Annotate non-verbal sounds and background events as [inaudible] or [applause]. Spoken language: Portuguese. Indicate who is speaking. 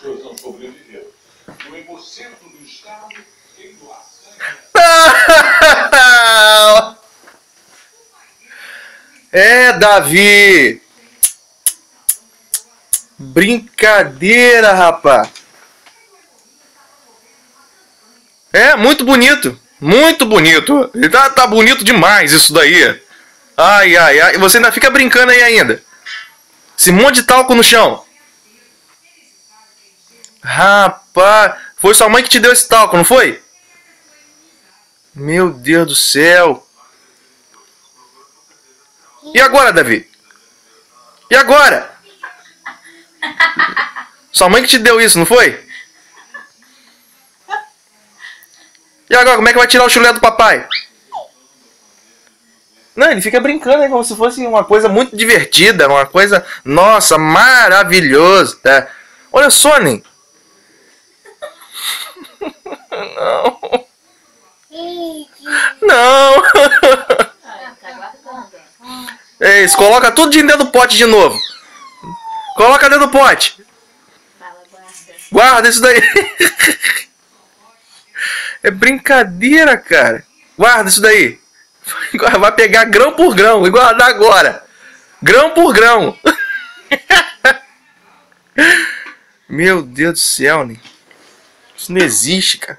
Speaker 1: pessoas não sobreviveram. No hemocentro do estado, em doação. [laughs]
Speaker 2: É, Davi! Brincadeira, rapaz! É, muito bonito. Muito bonito. Tá, tá bonito demais isso daí. Ai, ai, ai. Você ainda fica brincando aí ainda. Esse monte de talco no chão. Rapaz, foi sua mãe que te deu esse talco, não foi? Meu Deus do céu. E agora, Davi? E agora? Sua mãe que te deu isso, não foi? E agora, como é que vai tirar o chulé do papai? Não, ele fica brincando como se fosse uma coisa muito divertida, uma coisa, nossa, maravilhoso. Tá? Olha só, Nen. Não. Não.
Speaker 3: Tá.
Speaker 2: É isso, coloca tudo de dentro do pote de novo. Coloca dentro do pote. Guarda. Isso daí. [laughs] É brincadeira, cara. Guarda isso daí. [laughs] Vai pegar grão por grão e guardar agora. Grão por grão. [laughs] Meu Deus do céu, Nen. Isso não existe, cara.